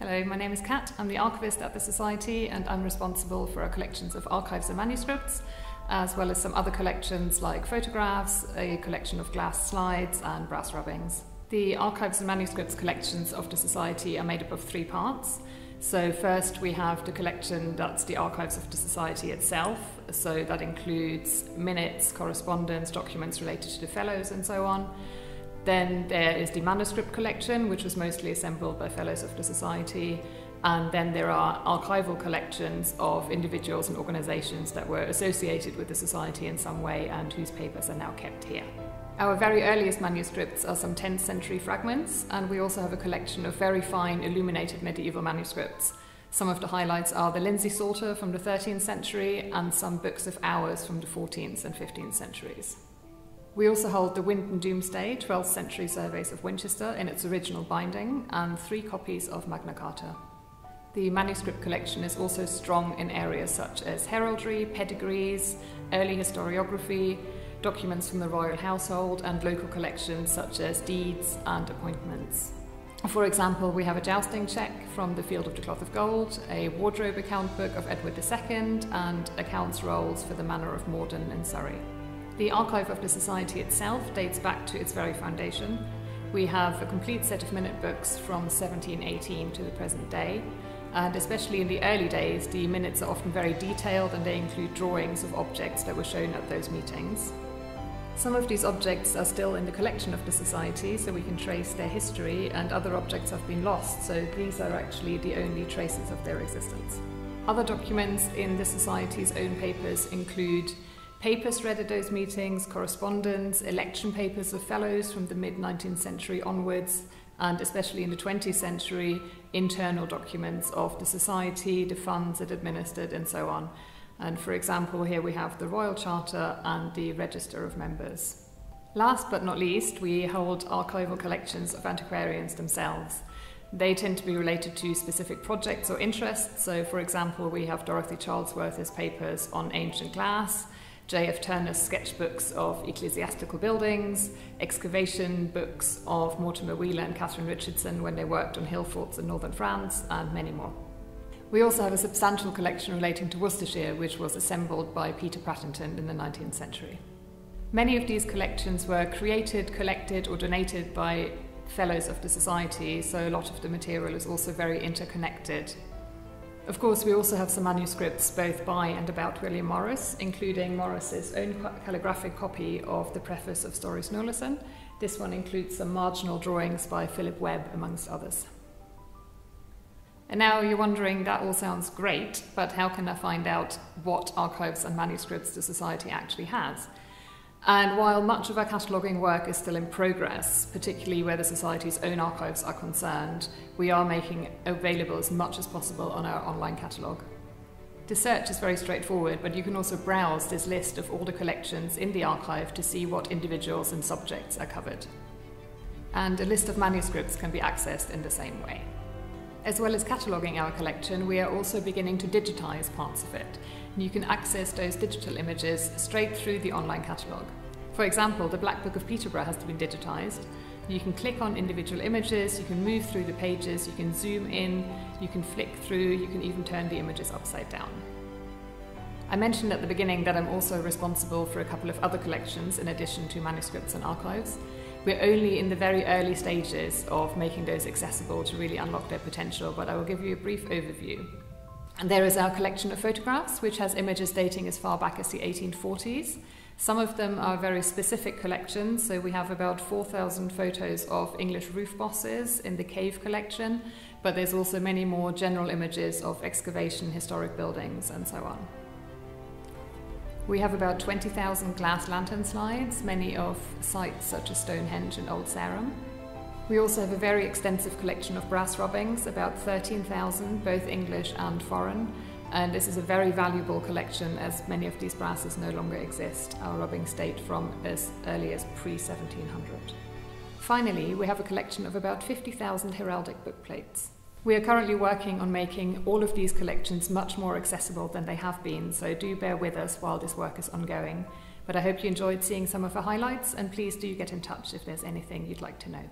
Hello, my name is Kat. I'm the archivist at the Society and I'm responsible for our collections of archives and manuscripts, as well as some other collections like photographs, a collection of glass slides, and brass rubbings. The archives and manuscripts collections of the Society are made up of three parts. So, first we have the collection that's the archives of the Society itself. So, that includes minutes, correspondence, documents related to the fellows, and so on. Then there is the manuscript collection, which was mostly assembled by fellows of the Society. And then there are archival collections of individuals and organizations that were associated with the Society in some way and whose papers are now kept here. Our very earliest manuscripts are some 10th century fragments, and we also have a collection of very fine illuminated medieval manuscripts. Some of the highlights are the Lindsey Psalter from the 13th century and some books of hours from the 14th and 15th centuries. We also hold the Winton Domesday 12th century surveys of Winchester in its original binding and three copies of Magna Carta. The manuscript collection is also strong in areas such as heraldry, pedigrees, early historiography, documents from the royal household, and local collections such as deeds and appointments. For example, we have a jousting check from the Field of the Cloth of Gold, a wardrobe account book of Edward II, and accounts rolls for the Manor of Morden in Surrey. The archive of the Society itself dates back to its very foundation. We have a complete set of minute books from 1718 to the present day, and especially in the early days, the minutes are often very detailed and they include drawings of objects that were shown at those meetings. Some of these objects are still in the collection of the Society, so we can trace their history, and other objects have been lost, so these are actually the only traces of their existence. Other documents in the Society's own papers include papers read at those meetings, correspondence, election papers of fellows from the mid 19th century onwards, and especially in the 20th century, internal documents of the Society, the funds it administered, and so on. And for example, here we have the Royal Charter and the Register of Members. Last but not least, we hold archival collections of antiquarians themselves. They tend to be related to specific projects or interests. So, for example, we have Dorothy Charlesworth's papers on ancient glass, J.F. Turner's sketchbooks of ecclesiastical buildings, excavation books of Mortimer Wheeler and Catherine Richardson when they worked on hill forts in northern France, and many more. We also have a substantial collection relating to Worcestershire, which was assembled by Peter Prattinton in the 19th century. Many of these collections were created, collected, or donated by fellows of the Society, so a lot of the material is also very interconnected. Of course, we also have some manuscripts both by and about William Morris, including Morris's own calligraphic copy of the preface of Snorri Sturluson. This one includes some marginal drawings by Philip Webb, amongst others. And now you're wondering, that all sounds great, but how can I find out what archives and manuscripts the Society actually has? And while much of our cataloguing work is still in progress, particularly where the Society's own archives are concerned, we are making available as much as possible on our online catalogue. The search is very straightforward, but you can also browse this list of all the collections in the archive to see what individuals and subjects are covered. And a list of manuscripts can be accessed in the same way. As well as cataloguing our collection, we are also beginning to digitise parts of it. And you can access those digital images straight through the online catalogue. For example, the Black Book of Peterborough has been digitised. You can click on individual images, you can move through the pages, you can zoom in, you can flick through, you can even turn the images upside down. I mentioned at the beginning that I'm also responsible for a couple of other collections in addition to manuscripts and archives. We're only in the very early stages of making those accessible to really unlock their potential, but I will give you a brief overview. And there is our collection of photographs, which has images dating as far back as the 1840s. Some of them are very specific collections, so we have about 4,000 photos of English roof bosses in the Cave collection, but there's also many more general images of excavation, historic buildings, and so on. We have about 20,000 glass lantern slides, many of sites such as Stonehenge and Old Sarum. We also have a very extensive collection of brass rubbings, about 13,000, both English and foreign. And this is a very valuable collection as many of these brasses no longer exist. Our rubbings date from as early as pre 1700. Finally, we have a collection of about 50,000 heraldic bookplates. We are currently working on making all of these collections much more accessible than they have been, so do bear with us while this work is ongoing. But I hope you enjoyed seeing some of the highlights, and please do get in touch if there's anything you'd like to know.